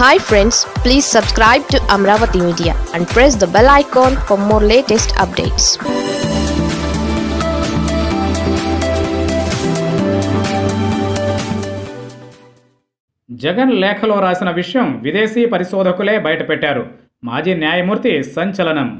Hi friends please subscribe to Amaravati media and press the bell icon for more latest updates Jagan లేఖలో రాసిన విషయం విదేశీ పరిశోధకులే బయటపెట్టారు. మాజీ న్యాయమూర్తి సంచలనం.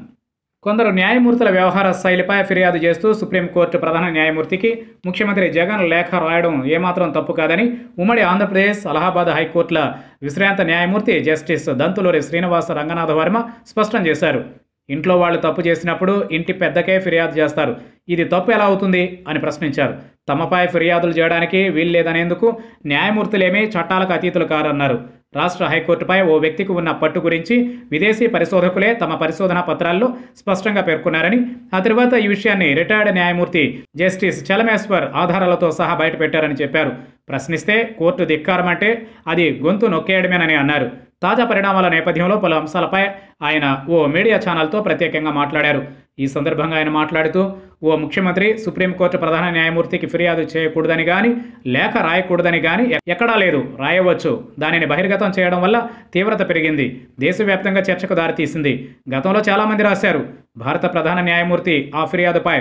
కొందరు న్యాయమూర్తుల వ్యవహార శైలిపై ఫిర్యాదు చేస్తూ సుప్రీంకోర్టు ప్రధాన న్యాయమూర్తికి ముఖ్యమంత్రి జగన్ లేఖ రాయడం ఏమాత్రం తప్పు కాదని ఉమ్మడి ఆంధ్రప్రదేశ్ అలహాబాద్ హైకోర్టుల విశ్రాంత న్యాయమూర్తి జస్టిస్ దంతులూరి శ్రీనివాస రంగనాథ వర్మ స్పష్టం చేశారు. ఇంట్లో వాళ్ళు తప్పు చేసినప్పుడు ఇంటి పెద్దకే ఫిర్యాదు చేస్తారు. ఇది తప్పు ఎలా అవుతుంది అని ప్రశ్నించారు. తమపై ఫిర్యాదులు చేయడానికి వీల్లేదనేందుకు న్యాయమూర్తులేమీ చట్టాలకు అతీతులు కారన్నారు. రాష్ట్ర హైకోర్టుపై ఓ వ్యక్తికి ఉన్న పట్టు గురించి విదేశీ పరిశోధకులే తమ పరిశోధనా పత్రాల్లో స్పష్టంగా పేర్కొన్నారని ఆ తర్వాత ఈ విషయాన్ని రిటైర్డ్ న్యాయమూర్తి జస్టిస్ చలమేశ్వర్ ఆధారాలతో సహా బయటపెట్టారని చెప్పారు. ప్రశ్నిస్తే కోర్టు ధిక్కారమంటే అది గొంతు నొక్కేయడమేనని అన్నారు. తాజా పరిణామాల నేపథ్యంలో పలు అంశాలపై ఆయన ఓ మీడియా ఛానల్తో ప్రత్యేకంగా మాట్లాడారు. ఈ సందర్భంగా ఆయన మాట్లాడుతూ ఓ ముఖ్యమంత్రి సుప్రీంకోర్టు ప్రధాన న్యాయమూర్తికి ఫిర్యాదు చేయకూడదని కానీ లేఖ రాయకూడదని కానీ ఎక్కడా లేదు రాయవచ్చు. దానిని బహిర్గతం చేయడం వల్ల తీవ్రత పెరిగింది. దేశవ్యాప్తంగా చర్చకు దారితీసింది. గతంలో చాలామంది రాశారు భారత ప్రధాన న్యాయమూర్తి ఆ ఫిర్యాదుపై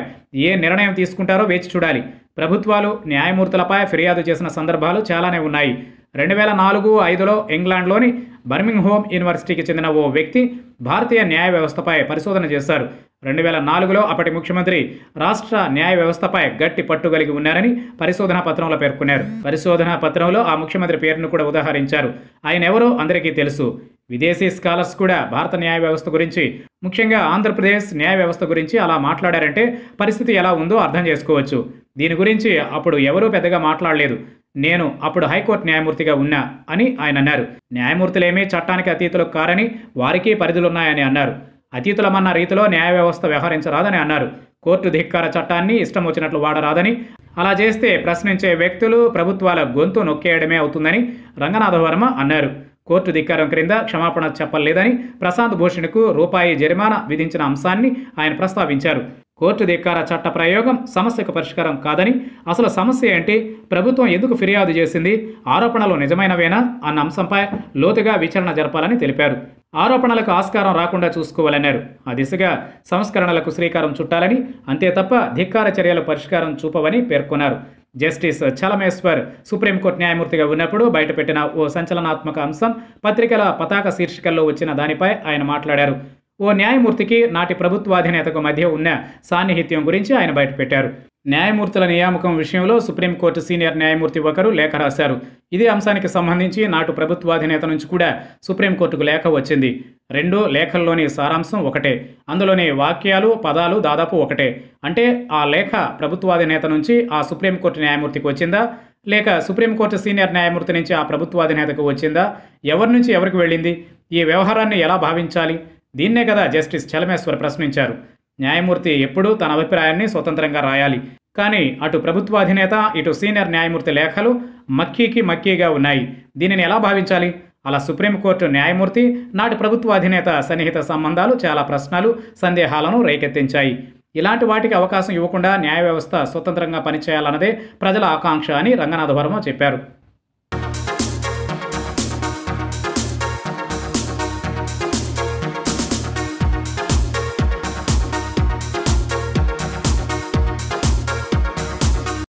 ఏ నిర్ణయం తీసుకుంటారో వేచి చూడాలి. ప్రభుత్వాలు న్యాయమూర్తులపై ఫిర్యాదు చేసిన సందర్భాలు చాలానే ఉన్నాయి. రెండు వేల నాలుగు ఐదులో ఇంగ్లాండ్లోని బర్మింగ్ హోమ్ యూనివర్సిటీకి చెందిన ఓ వ్యక్తి భారతీయ న్యాయ వ్యవస్థపై పరిశోధన చేశారు. రెండు వేల నాలుగులో అప్పటి ముఖ్యమంత్రి రాష్ట్ర న్యాయ వ్యవస్థపై గట్టి పట్టు కలిగి ఉన్నారని పరిశోధనా పత్రంలో పేర్కొన్నారు. పరిశోధనా పత్రంలో ఆ ముఖ్యమంత్రి పేరును కూడా ఉదాహరించారు. ఆయన ఎవరో అందరికీ తెలుసు. విదేశీ స్కాలర్స్ కూడా భారత న్యాయ వ్యవస్థ గురించి ముఖ్యంగా ఆంధ్రప్రదేశ్ న్యాయ వ్యవస్థ గురించి అలా మాట్లాడారంటే పరిస్థితి ఎలా ఉందో అర్థం చేసుకోవచ్చు. దీని గురించి అప్పుడు ఎవరూ పెద్దగా మాట్లాడలేదు. నేను అప్పుడు హైకోర్టు న్యాయమూర్తిగా ఉన్నా అని ఆయన అన్నారు. న్యాయమూర్తులేమీ చట్టానికి అతీతులు కారని వారికి పరిధులున్నాయని అన్నారు. అతీతులమన్న రీతిలో న్యాయ వ్యవస్థ వ్యవహరించరాదని అన్నారు. కోర్టు ధిక్కార చట్టాన్ని ఇష్టం వచ్చినట్లు వాడరాదని అలా చేస్తే ప్రశ్నించే వ్యక్తులు ప్రభుత్వాల గొంతు నొక్కేయడమే అవుతుందని రంగనాథ వర్మ అన్నారు. కోర్టు ధిక్కారం క్రింద క్షమాపణ చెప్పలేదని ప్రశాంత్ భూషణ్కు రూపాయి జరిమానా విధించిన అంశాన్ని ఆయన ప్రస్తావించారు. కోర్టు ధిక్కార చట్ట ప్రయోగం సమస్యకు పరిష్కారం కాదని అసలు సమస్య ఏంటి? ప్రభుత్వం ఎందుకు ఫిర్యాదు చేసింది? ఆరోపణలు నిజమైనవేనా? అన్న అంశంపై లోతుగా విచారణ జరపాలని తెలిపారు. ఆరోపణలకు ఆస్కారం రాకుండా చూసుకోవాలన్నారు. ఆ దిశగా సంస్కరణలకు శ్రీకారం చుట్టాలని అంతే తప్ప ధిక్కార చర్యలు పరిష్కారం చూపవని పేర్కొన్నారు. జస్టిస్ చలమేశ్వర్ సుప్రీంకోర్టు న్యాయమూర్తిగా ఉన్నప్పుడు బయటపెట్టిన ఓ సంచలనాత్మక అంశం పత్రికల పతాక శీర్షికల్లో వచ్చిన దానిపై ఆయన మాట్లాడారు. ఓ న్యాయమూర్తికి నాటి ప్రభుత్వాధినేతకు మధ్య ఉన్న సాన్నిహిత్యం గురించి ఆయన బయటపెట్టారు. న్యాయమూర్తుల నియామకం విషయంలో సుప్రీంకోర్టు సీనియర్ న్యాయమూర్తి ఒకరు లేఖ రాశారు. ఇదే అంశానికి సంబంధించి నాటు ప్రభుత్వాధినేత నుంచి కూడా సుప్రీంకోర్టుకు లేఖ వచ్చింది. రెండు లేఖల్లోని సారాంశం ఒకటే. అందులోని వాక్యాలు పదాలు దాదాపు ఒకటే. అంటే ఆ లేఖ ప్రభుత్వాధినేత నుంచి ఆ సుప్రీంకోర్టు న్యాయమూర్తికి వచ్చిందా? లేక సుప్రీంకోర్టు సీనియర్ న్యాయమూర్తి నుంచి ఆ ప్రభుత్వాధినేతకు వచ్చిందా? ఎవరి నుంచి ఎవరికి వెళ్ళింది? ఈ వ్యవహారాన్ని ఎలా భావించాలి? దీన్నే కదా జస్టిస్ చలమేశ్వర్ ప్రశ్నించారు. న్యాయమూర్తి ఎప్పుడూ తన అభిప్రాయాన్ని స్వతంత్రంగా రాయాలి. కానీ అటు ప్రభుత్వాధినేత ఇటు సీనియర్ న్యాయమూర్తి లేఖలు మక్కీకి మక్కీగా ఉన్నాయి. దీనిని ఎలా భావించాలి? అలా సుప్రీంకోర్టు న్యాయమూర్తి నాటి ప్రభుత్వాధినేత సన్నిహిత సంబంధాలు చాలా ప్రశ్నలు సందేహాలను రేకెత్తించాయి. ఇలాంటి వాటికి అవకాశం ఇవ్వకుండా న్యాయ వ్యవస్థ స్వతంత్రంగా పనిచేయాలన్నదే ప్రజల ఆకాంక్ష అని రంగనాథ వర్మ చెప్పారు.